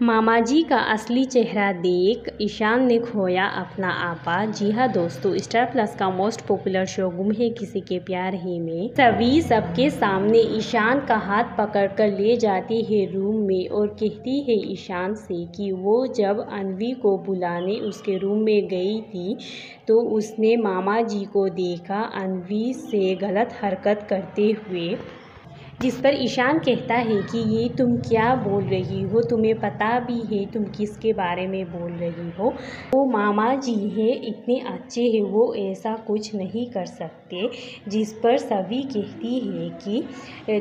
मामा जी का असली चेहरा देख ईशान ने खोया अपना आपा। जी हाँ दोस्तों स्टार प्लस का मोस्ट पॉपुलर शो गुम है किसी के प्यार ही में। सभी सबके सामने ईशान का हाथ पकड़कर ले जाती है रूम में और कहती है ईशान से कि वो जब अनवी को बुलाने उसके रूम में गई थी तो उसने मामा जी को देखा। अनवी से गलत हरकत करते हुए जिस पर ईशान कहता है कि ये तुम क्या बोल रही हो? तुम्हें पता भी है तुम किसके बारे में बोल रही हो? वो मामा जी, हैं, इतने अच्छे हैं, वो ऐसा कुछ नहीं कर सकते। जिस पर सभी कहती है कि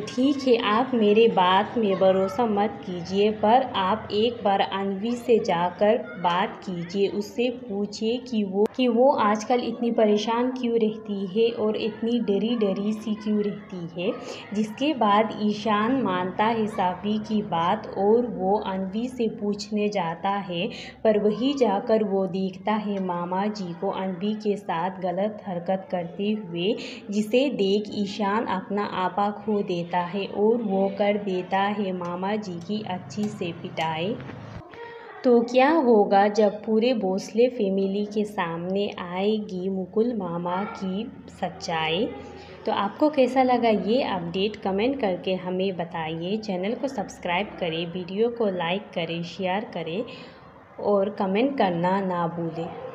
ठीक है, आप मेरे बात में भरोसा मत कीजिए, पर आप एक बार अनवी से जाकर बात कीजिए, उससे पूछिए कि वो कि वो आजकल इतनी परेशान क्यों रहती है और इतनी डरी डरी सी क्यों रहती है? जिसके बाद ईशान मानता है साफ़ी की बात और वो अनवी से पूछने जाता है, पर वही जाकर वो देखता है मामा जी को अनवी के साथ गलत हरकत करते हुए, जिसे देख ईशान अपना आपा खो देता है और वो कर देता है मामा जी की अच्छी से पिटाई। तो क्या होगा जब पूरे भोसले फैमिली के सामने आएगी मुकुल मामा की सच्चाई? तो आपको कैसा लगा ये अपडेट कमेंट करके हमें बताइए। चैनल को सब्सक्राइब करें वीडियो को लाइक करें शेयर करें और कमेंट करना ना भूलें।